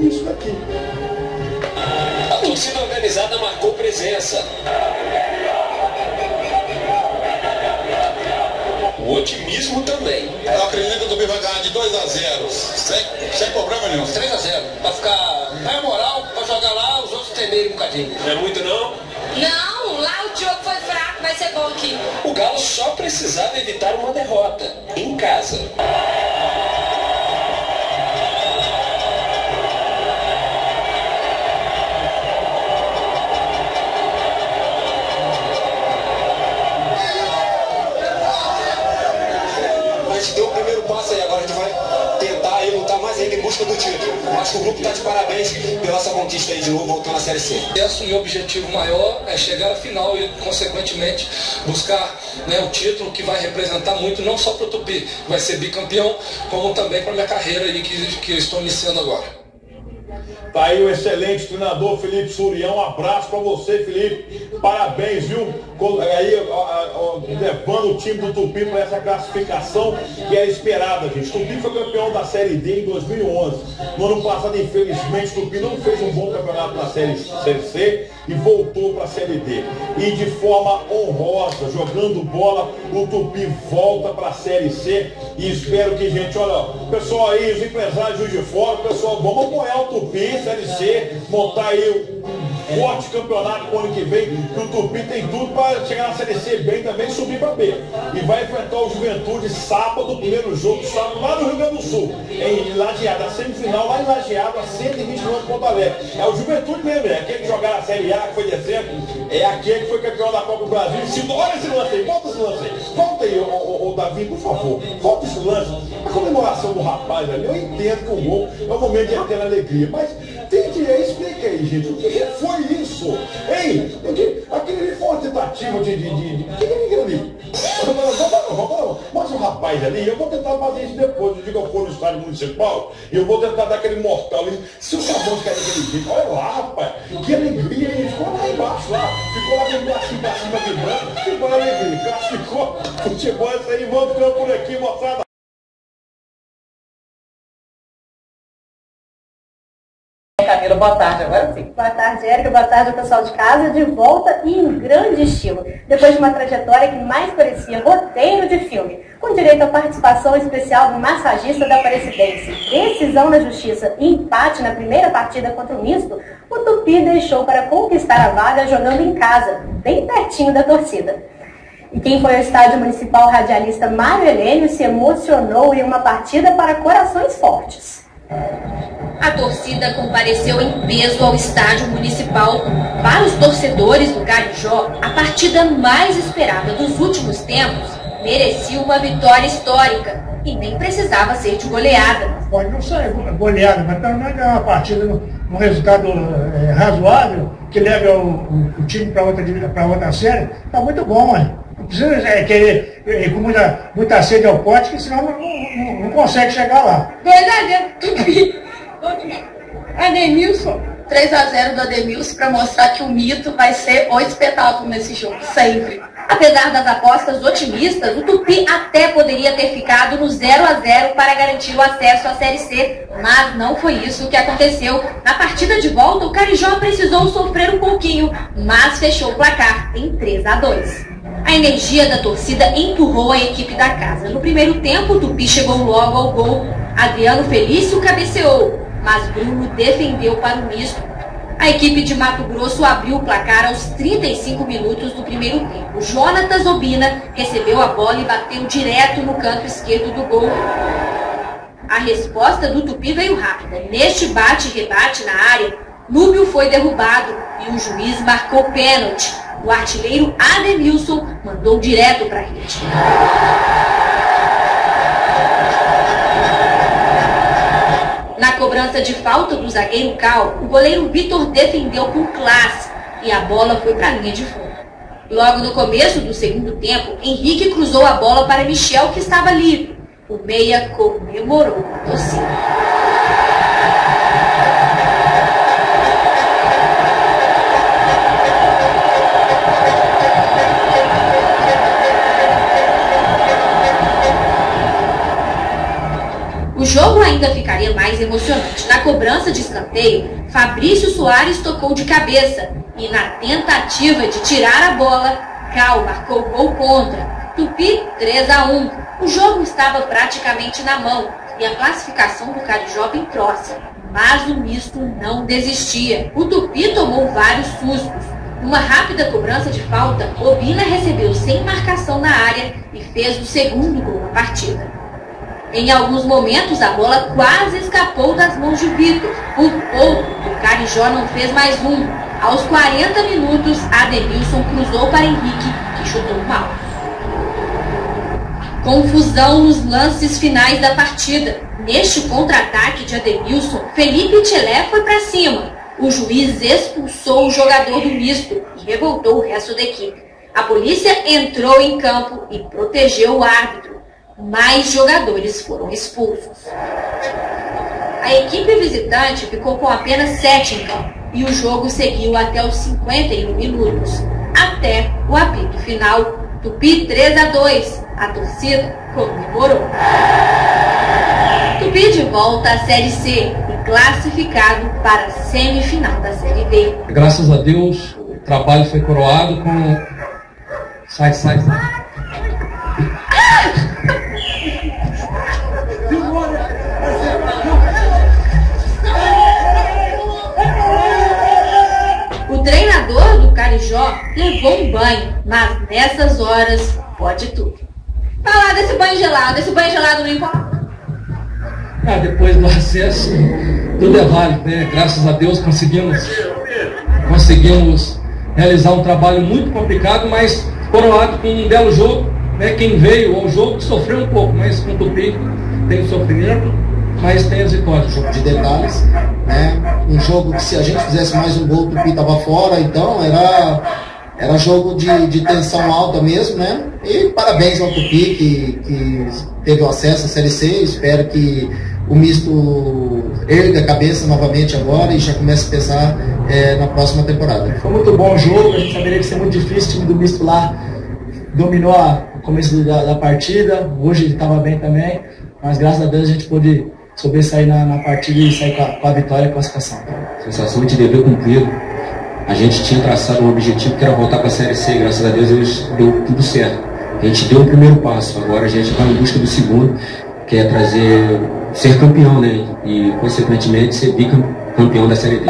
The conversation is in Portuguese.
isso daqui. A torcida organizada marcou presença. O otimismo também. Eu acredito que o Tupi vai ganhar de 2 a 0 sem, sem problema nenhum. 3 a 0 Pra ficar na moral, pra jogar lá, os outros temerem um bocadinho. Não é muito não? Não, lá o jogo foi fraco, vai ser bom aqui. O Galo só precisava evitar uma derrota, em casa. A gente deu o primeiro passo aí, agora a gente vai tentar aí lutar mais ainda em busca do título. Acho que o grupo está de parabéns pela essa conquista aí de novo, voltando à Série C. E objetivo maior é chegar à final e, consequentemente, buscar né, o título que vai representar muito, não só para o Tupi, vai ser bicampeão, como também para minha carreira aí que, que eu estou iniciando agora. Tá aí o excelente treinador Felipe Surião. Um abraço para você, Felipe. Parabéns, viu? Aí, levando o time do Tupi para essa classificação que era esperada, gente. Tupi foi campeão da Série D em 2011. No ano passado, infelizmente, Tupi não fez um bom campeonato na Série, série C e voltou para a Série D. E de forma honrosa, jogando bola, o Tupi volta para a Série C. E espero que, gente, olha, pessoal aí, os empresários de fora, pessoal, vamos apoiar o Tupi, Série C, montar aí um forte campeonato pro ano que vem, que o Tupi tem tudo para chegar na Série C bem também subir para B. E vai enfrentar o Juventude sábado, primeiro jogo, sábado, lá no Rio Grande do Sul, em Lajeado, a semifinal lá em Lajeado, a 120 km de Porto Alegre. É o Juventude mesmo, é aquele que jogar a Série A, que foi descendo, é aquele que foi campeão da Copa do Brasil. Olha esse lance aí, volta esse lance aí. Ô, Davi, por favor, volta esse lance. A comemoração do rapaz ali, eu entendo que o gol é um momento de eterna alegria, mas tem que explica aí, gente, o que foi isso? Hein? Aquele ali foi uma tentativa de. de, de, de... O que é aquilo ali? O rapaz ali, eu vou tentar fazer isso depois. Eu digo, eu for no estádio municipal e eu vou tentar dar aquele mortal ali. Se o sabão cair daquele jeito, olha lá, rapaz, que alegria, ele ficou lá embaixo lá, ficou lá com o bracinho pra cima vibrando, ficou na alegria, classificou, futebol é isso aí, vamos ficando por aqui, moçada. Camila, boa tarde, agora sim. Boa tarde, Érica, boa tarde ao pessoal de casa, de volta e em grande estilo. Depois de uma trajetória que mais parecia roteiro de filme, direito à participação especial do massagista da Aparecidense, decisão na justiça e empate na primeira partida contra o Misto, o Tupi deixou para conquistar a vaga jogando em casa, bem pertinho da torcida. E quem foi ao estádio municipal radialista Mário Helênio se emocionou em uma partida para corações fortes. A torcida compareceu em peso ao estádio municipal. Para os torcedores do Carijó, a partida mais esperada dos últimos tempos merecia uma vitória histórica e nem precisava ser de goleada. Pode não ser goleada, mas pelo menos é uma partida um resultado é, razoável que leve o, o, o time para outra, outra série, está muito bom, hein? Não precisa é, querer ir com muita, muita sede ao pote, que senão não, não, não consegue chegar lá. Verdade, é tudo. 3 a 0 do Ademilson para mostrar que o mito vai ser o espetáculo nesse jogo, sempre. Apesar das apostas otimistas, o Tupi até poderia ter ficado no 0 a 0 para garantir o acesso à Série C, mas não foi isso que aconteceu. Na partida de volta, o Carijó precisou sofrer um pouquinho, mas fechou o placar em 3 a 2. A energia da torcida empurrou a equipe da casa. No primeiro tempo, o Tupi chegou logo ao gol. Adriano Felício cabeceou mas Bruno defendeu para o misto. A equipe de Mato Grosso abriu o placar aos 35 minutos do primeiro tempo. Jonatas Obina recebeu a bola e bateu direto no canto esquerdo do gol. A resposta do Tupi veio rápida. Neste bate-rebate na área, Núbio foi derrubado e o juiz marcou pênalti. O artilheiro Ademilson mandou direto para a rede. Cobrança de falta do zagueiro Cal, o goleiro Vitor defendeu com classe e a bola foi para a linha de fundo. Logo no começo do segundo tempo, Henrique cruzou a bola para Michel, que estava livre. O meia comemorou com a torcida. O jogo ainda ficaria mais emocionante. Na cobrança de escanteio, Fabrício Soares tocou de cabeça e na tentativa de tirar a bola, Cal marcou gol contra. Tupi 3 a 1. O jogo estava praticamente na mão e a classificação do Carijó bem próxima. Mas o misto não desistia. O Tupi tomou vários sustos. Numa rápida cobrança de falta, Obina recebeu sem marcação na área e fez o segundo gol na partida. Em alguns momentos, a bola quase escapou das mãos de Vitor. Por pouco, o Carijó não fez mais um. Aos 40 minutos, Ademilson cruzou para Henrique, que chutou mal. Confusão nos lances finais da partida. Neste contra-ataque de Ademilson, Felipe Tchelé foi para cima. O juiz expulsou o jogador do misto e revoltou o resto da equipe. A polícia entrou em campo e protegeu o árbitro. Mais jogadores foram expulsos. A equipe visitante ficou com apenas sete em campo e o jogo seguiu até os 51 minutos, até o apito final. Tupi 3 a 2. A torcida comemorou. Tupi de volta à Série C e classificado para a semifinal da Série B. Graças a Deus, o trabalho foi coroado com. Sai, sai, sai. Levou um banho, mas nessas horas pode tudo. Falar desse banho gelado, esse banho gelado não importa. Ah, depois do acesso, tudo é válido, né? Graças a Deus conseguimos, conseguimos realizar um trabalho muito complicado, mas coroado com um belo jogo. Né? Quem veio ao jogo sofreu um pouco, mas com o Tupi tem o sofrimento, mas tem as vitórias. Jogo de detalhes, né? Um jogo que se a gente fizesse mais um gol, o Tupi estava fora, então era, era jogo de, de tensão alta mesmo, né? E parabéns ao Tupi que, que teve o acesso à Série C, espero que o misto erga a cabeça novamente agora e já comece a pensar é, na próxima temporada. Foi muito bom o jogo, a gente saberia que ia ser muito difícil, o time do misto lá dominou a, o começo da, da partida, hoje ele estava bem também, mas graças a Deus a gente pôde sobressair na, na partida e sair com a, com a vitória e a classificação. Sensação de dever cumprido. A gente tinha traçado um objetivo que era voltar para a Série C, graças a Deus deu tudo certo. A gente deu o primeiro passo, agora a gente vai em busca do segundo, que é trazer, ser campeão, né? E consequentemente ser bicampeão da Série D.